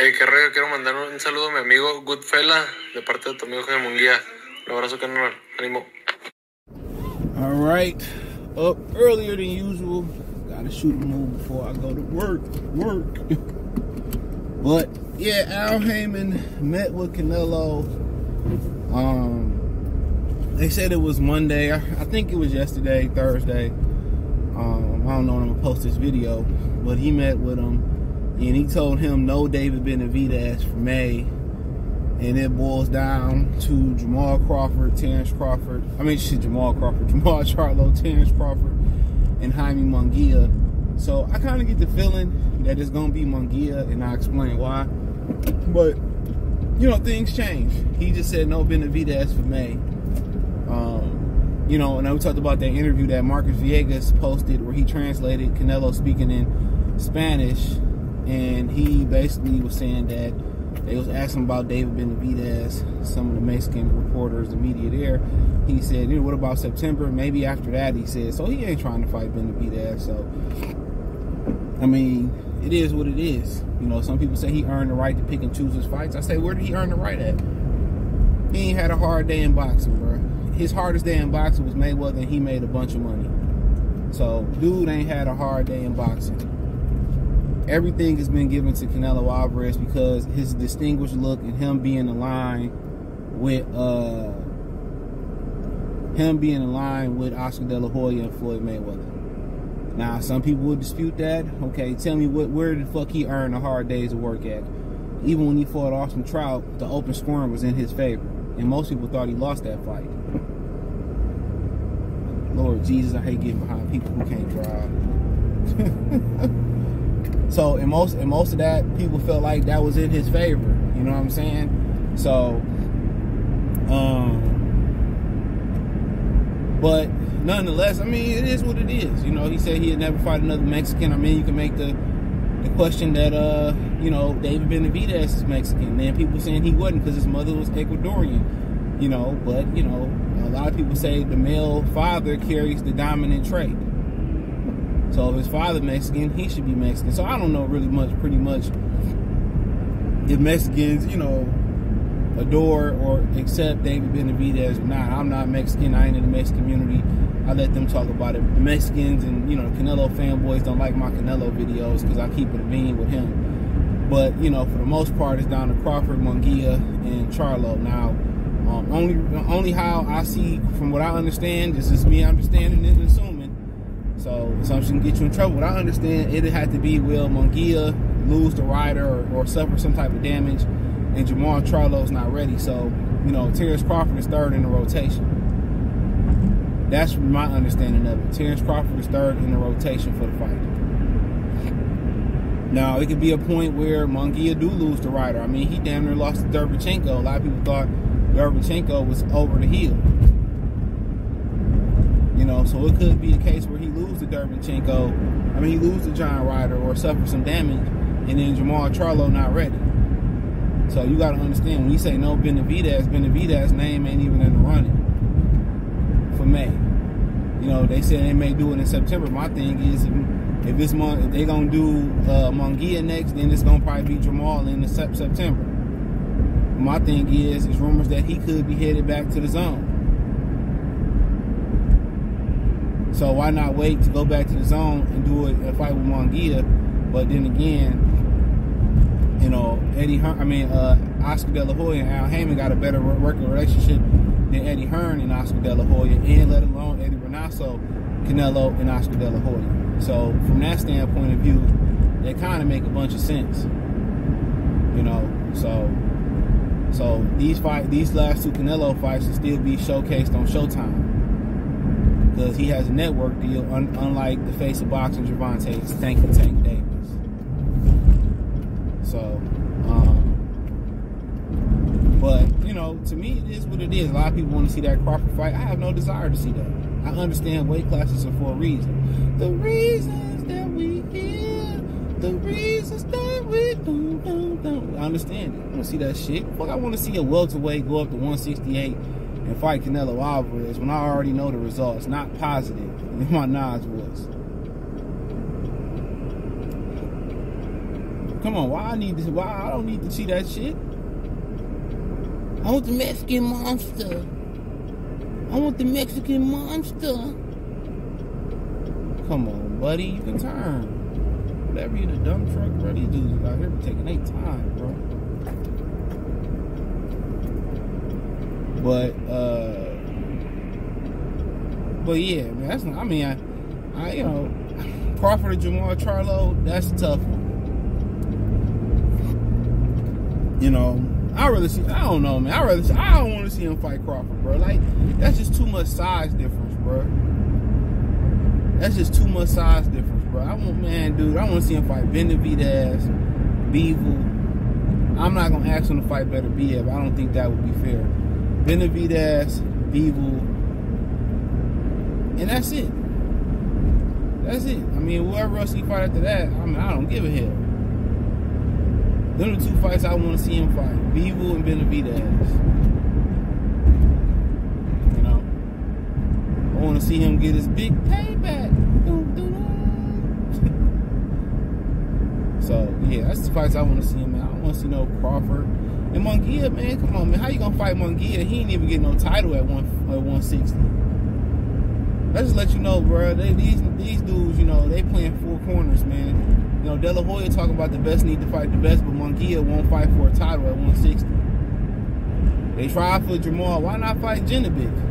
Eh, qué rollo, quiero mandar un saludo a mi amigo Goodfella, de parte de tu amigo Jaime Munguía. Un abrazo, canal. Ánimo. All right. Up earlier than usual. Gotta shoot a move before I go to work. Work. but yeah, Al Haymon met with Canelo. Um, they said it was Monday. I, I think it was yesterday, Thursday. Um, I don't know when I'm gonna post this video, but he met with him and he told him no David Benavidez for May. And it boils down to Jamal Crawford, Terence Crawford. I mean, shit, Jamal Crawford, Jamal Charlo, Terence Crawford, and Jaime Munguia. So I kind of get the feeling that it's gonna be Munguia, and I'll explain why. But you know, things change. He just said no Benavidez for May. Um, you know, and I we talked about that interview that Marcus Villegas posted where he translated Canelo speaking in Spanish, and he basically was saying that they was asking about David Benavidez, some of the Mexican reporters, the media there. He said, you know, what about September? Maybe after that, he said. So he ain't trying to fight Benavidez. So, I mean, it is what it is. You know, some people say he earned the right to pick and choose his fights. I say, where did he earn the right at? He ain't had a hard day in boxing, bro. His hardest day in boxing was Mayweather, and he made a bunch of money. So, dude ain't had a hard day in boxing. Everything has been given to Canelo Alvarez because his distinguished look and him being aligned with uh him being in line with Oscar De La Hoya and Floyd Mayweather. Now, some people would dispute that. Okay, tell me what where the fuck he earned the hard days of work at? Even when he fought Austin Trout, the open scoring was in his favor, and most people thought he lost that fight. Lord Jesus, I hate getting behind people who can't drive. so, in most in most of that, people felt like that was in his favor. You know what I'm saying? So, um, but nonetheless, I mean, it is what it is. You know, he said he'd never fight another Mexican. I mean, you can make the the question that uh, you know, David Benavidez is Mexican. Then people saying he wasn't because his mother was Ecuadorian. You know, but you know, a lot of people say the male father carries the dominant trait. So if his father Mexican, he should be Mexican. So I don't know really much, pretty much, if Mexicans, you know, adore or accept David Benavidez or not. I'm not Mexican. I ain't in the Mexican community. I let them talk about it. The Mexicans and you know Canelo fanboys don't like my Canelo videos because I keep it a bean with him. But you know, for the most part, it's down to Crawford, Munguia, and Charlo. Now, um, only only how I see, from what I understand, this is me understanding and assuming. So assumption can get you in trouble. What I understand, it'd have to be will Munguia lose the Ryder or, or suffer some type of damage and Jamal Charlo's not ready. So, you know, Terence Crawford is third in the rotation. That's my understanding of it. Terence Crawford is third in the rotation for the fight. Now, it could be a point where Munguia do lose the Ryder. I mean, he damn near lost to Derevyanchenko. A lot of people thought Derevyanchenko was over the hill. You know, so it could be a case where he Derevyanchenko. I mean, he lose to John Ryder or suffer some damage, and then Jamal Charlo not ready. So you got to understand when you say no Benavidez, Benavidez name ain't even in the running for May. You know they said they may do it in September. My thing is if, it's month, if they gonna do uh, Munguia next, then it's gonna probably be Jamal in the sep- September. My thing is, it's rumors that he could be headed back to the zone. So why not wait to go back to the zone and do it a fight with Munguia? But then again, you know, Eddie Hearn, I mean, uh, Oscar De La Hoya and Al Haymon got a better working relationship than Eddie Hearn and Oscar De La Hoya, and let alone Eddy Reynoso, Canelo, and Oscar De La Hoya. So from that standpoint of view, they kind of make a bunch of sense. You know, so so these fight, these last two Canelo fights will still be showcased on Showtime because he has a network deal, un- unlike the face of boxing, Gervonta Tank and Tank Davis. So, um, but you know, to me, it is what it is. A lot of people want to see that Crawford fight. I have no desire to see that. I understand weight classes are for a reason. The reasons that we here, the reasons that we do, do, do. I understand it. I want to see that shit. Fuck, I want to see a welterweight go up to 168 and fight Canelo Alvarez when I already know the results, not positive in my Nas was. Come on, why I need this? Why I don't need to see that shit? I want the Mexican monster. I want the Mexican monster. Come on, buddy, you can turn. Whatever you the dumb truck, bro. These dudes out here taking their time, bro. But uh but yeah, man, that's not, I mean I I you know Crawford or Jermall Charlo, that's tough one. You know, I rather see. I don't know, man. I rather. See, I don't want to see him fight Crawford, bro. Like that's just too much size difference, bro. That's just too much size difference, bro. I want, man, dude. I want to see him fight Benavidez, Bivol. I'm not gonna ask him to fight Better Beterbiev. I don't think that would be fair. Benavidez, Bivol, and that's it. That's it. I mean, whoever else he fight after that, I mean, I don't give a hell. Them are the two fights I want to see him fight. Bivol and Benavidez. You know? I want to see him get his big payback. so, yeah, that's the fights I want to see him in. I want to see no Crawford. And Munguia, man, come on, man. How you to fight Munguia? He ain't even get no title at, one, at 160. Let's just let you know, bro. They, these these dudes, you know, they playing four corners, man. You know, De La Hoya talking about the best need to fight the best, but Munguia won't fight for a title at 160. They tried for Jermall. Why not fight Janibek?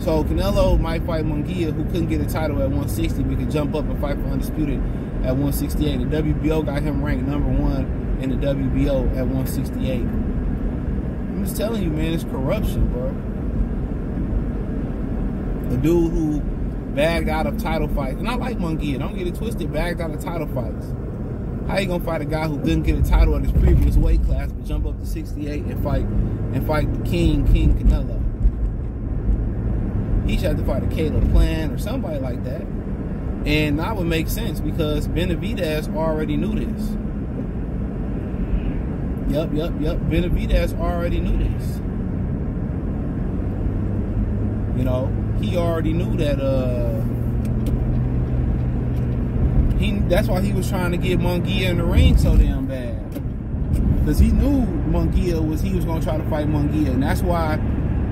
So Canelo might fight Munguia, who couldn't get a title at 160, but could jump up and fight for undisputed at 168. The WBO got him ranked number one in the WBO at 168. I'm just telling you, man, it's corruption, bro. A dude who bagged out of title fights. And I like Munguia, don't get it twisted, bagged out of title fights. How you gonna fight a guy who didn't get a title at his previous weight class but jump up to 68 and fight and fight the king, King Canelo? He should have to fight a Caleb Plant or somebody like that. And that would make sense because Benavidez already knew this. Yep, yep, yep. Benavidez already knew this. You know, he already knew that uh he that's why he was trying to get Munguia in the ring so damn bad. Cause he knew Munguia was he was gonna try to fight Munguia. And that's why,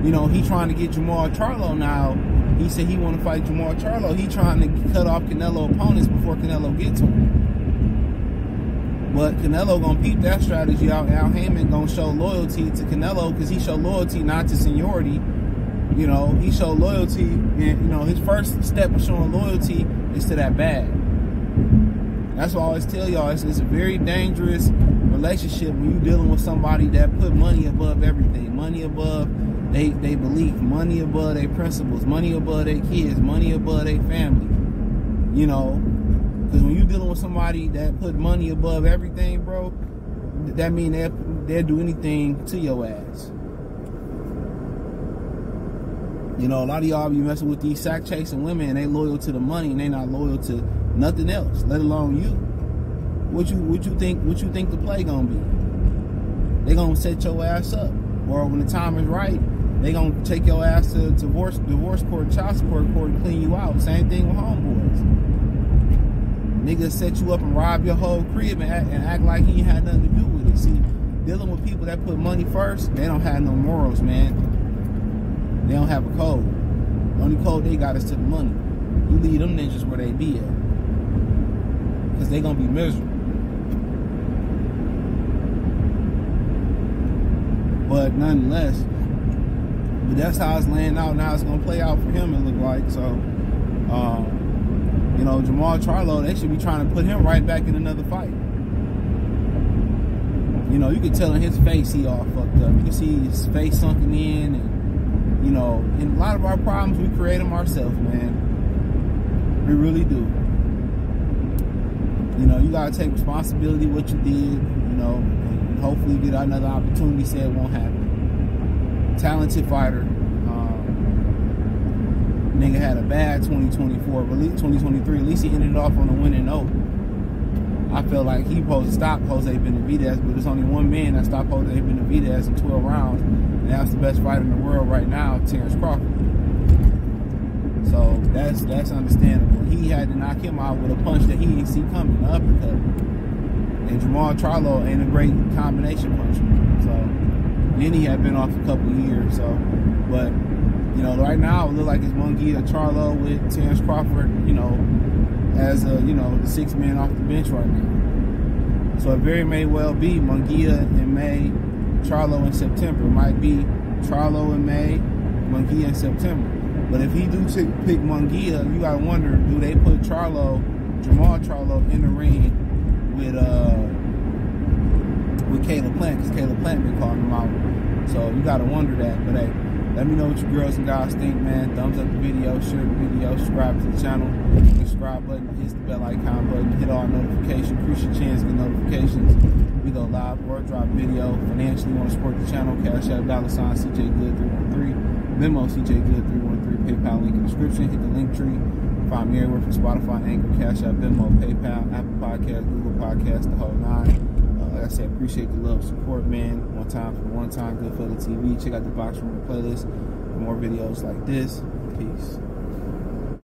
you know, he trying to get Jermall Charlo now. He said he wanna fight Jermall Charlo. He trying to cut off Canelo opponents before Canelo gets him. But Canelo gonna peep that strategy out. Al Haymon gonna show loyalty to Canelo because he showed loyalty not to seniority, you know, he showed loyalty, and you know, his first step of showing loyalty is to that bag. That's why I always tell y'all, it's, it's a very dangerous relationship when you're dealing with somebody that put money above everything, money above they they belief, money above their principles, money above their kids, money above their family. You know, because when you're dealing with somebody that put money above everything, bro, that mean they they'll do anything to your ass. You know, a lot of y'all be messing with these sack chasing women and they loyal to the money and they not loyal to nothing else, let alone you. What you what you think what you think the play gonna be? They gonna set your ass up. Or when the time is right, they gonna take your ass to divorce divorce court, child support court and clean you out. Same thing with homeboys. Niggas set you up and rob your whole crib and act, and act like he had nothing to do with it. See, dealing with people that put money first, they don't have no morals, man. They don't have a code. The only code they got is to the money. You leave them ninjas where they be at. Because they going to be miserable. But nonetheless, but that's how it's laying out. Now it's going to play out for him, it look like. So, um, you know, Jamal Charlo, they should be trying to put him right back in another fight. You know, you can tell in his face he all fucked up. You can see his face sunken in and you know, and a lot of our problems, we create them ourselves, man. We really do. You know, you gotta take responsibility what you did, you know, and hopefully get another opportunity say it won't happen. Talented fighter. Nigga had a bad 2024, but 2023, at least he ended off on a winning note. Oh. I felt like he supposed to stop Jose Benavidez, but there's only one man that stopped Jose Benavidez in 12 rounds, and that's the best fighter in the world right now, Terence Crawford. So that's that's understandable. He had to knock him out with a punch that he didn't see coming, an uppercut. And Jamal Charlo ain't a great combination puncher. So then he had been off a couple years. So, but you know, right now it look like it's Munguia Charlo with Terence Crawford. You know, as a you know the six man off the bench right now. So it very may well be Munguia in May, Charlo in September. It might be Charlo in May, Munguia in September. But if he do pick Munguia, you gotta wonder, do they put Charlo, Jamal Charlo in the ring with uh with Caleb Plant, because Caleb Plant been calling him out. So you gotta wonder that. But hey, let me know what you girls and guys think, man. Thumbs up the video, share the video, subscribe to the channel, hit the subscribe button, hit the bell icon button, hit all notifications, increase your chance to get notifications. We go live or drop video. Financially, want to support the channel, Cash App, dollar sign, CJ Good 313, Venmo, CJ Good 313, PayPal link in the description, hit the link tree. Find me everywhere from Spotify, Anchor, Cash App, Venmo, PayPal, Apple Podcast, Google Podcast, the whole nine. Like I said, appreciate the love, support, man. One time for one time, Good Fella TV. Check out the Box Room playlist for more videos like this. Peace.